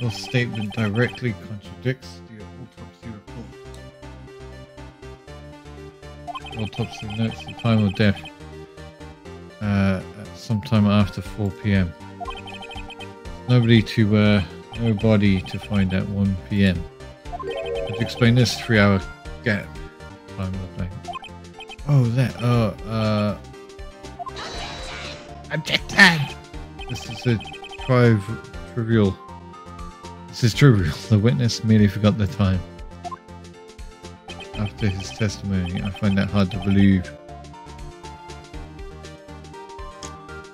Your statement directly contradicts the autopsy report. The autopsy notes the time of death uh, at sometime after 4 p.m. Nobody to, uh, no body to find at 1 p.m. Could you explain this three-hour gap? Time of the. Oh, that. Oh, uh. Objection! This is a triv trivial. This is true, The witness merely forgot the time. After his testimony, I find that hard to believe.